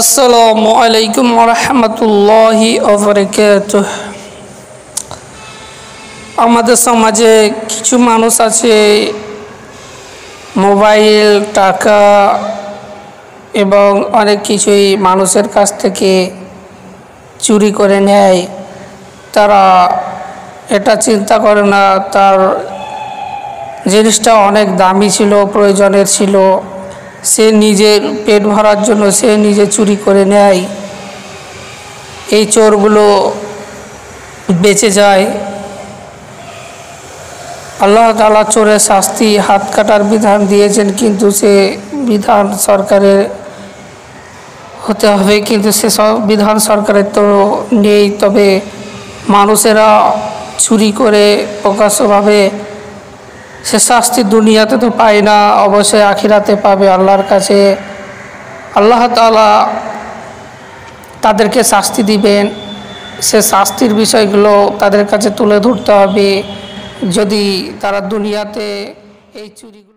আসসালামু আলাইকুম রহমতুল্লাহি আমাদের সমাজে কিছু মানুষ আছে, মোবাইল, টাকা এবং অনেক কিছুই মানুষের কাছ থেকে চুরি করে নেয়। তারা এটা চিন্তা করে না, তার জিনিসটা অনেক দামি ছিল, প্রয়োজনের ছিল। সে নিজের পেট ভরার জন্য সে নিজে চুরি করে নেয়। এই চোরগুলো বেঁচে যায়। আল্লাহ তালা চোরের শাস্তি, হাত কাটার বিধান দিয়েছেন, কিন্তু সে বিধান সরকারের হতে হবে, কিন্তু সে, বিধান সরকারের তো নেই। তবে মানুষেরা চুরি করে প্রকাশ্যভাবে সে শাস্তি দুনিয়াতে তো পায় না, অবশ্যই আখিরাতে পাবে আল্লাহর কাছে। আল্লাহ তালা তাদেরকে শাস্তি দিবেন। সে শাস্তির বিষয়গুলো তাদের কাছে তুলে ধরতে হবে। যদি তারা দুনিয়াতে এই চুরিগুলো